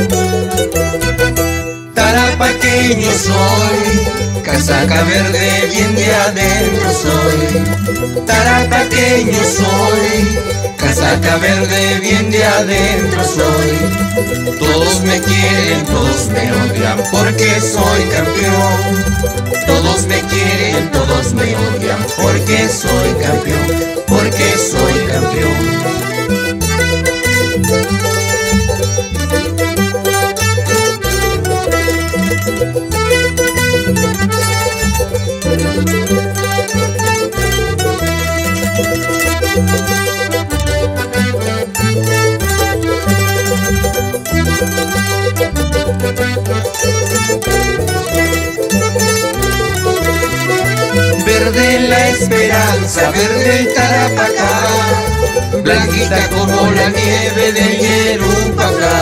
Thank Tarapaqueño soy, casaca verde bien de adentro soy. Tarapaqueño soy, casaca verde bien de adentro soy. Todos me quieren, todos me odian porque soy campeón. Todos me quieren, todos me odian porque soy Verde la esperanza, verde el Tarapacá, blanquita como la nieve del Yerupacá.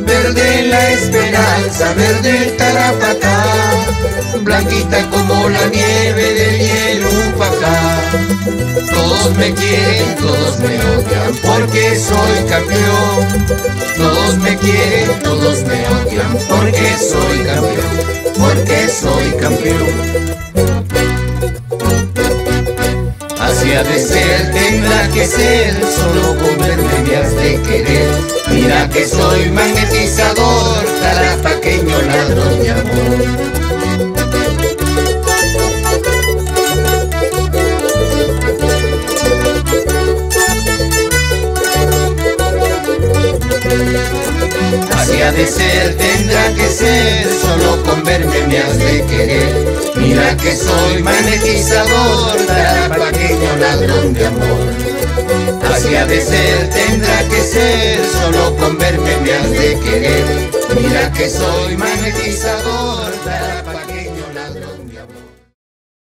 Verde la esperanza, verde el Tarapacá, blanquita como la nieve Yerupacá. Todos me quieren, todos me odian porque soy campeón. Todos me quieren, todos me odian porque soy campeón, porque soy campeón. Así ha de ser, tendrá que ser, solo con verme de querer. Mira que soy magnetizador, tarapaqueño ladrón de amor. Así de ser, tendrá que ser, solo con verme me has de querer. Mira que soy magnetizador, tarapaqueño ladrón de amor. Así ha de ser, tendrá que ser, solo con verme me has de querer. Mira que soy magnetizador.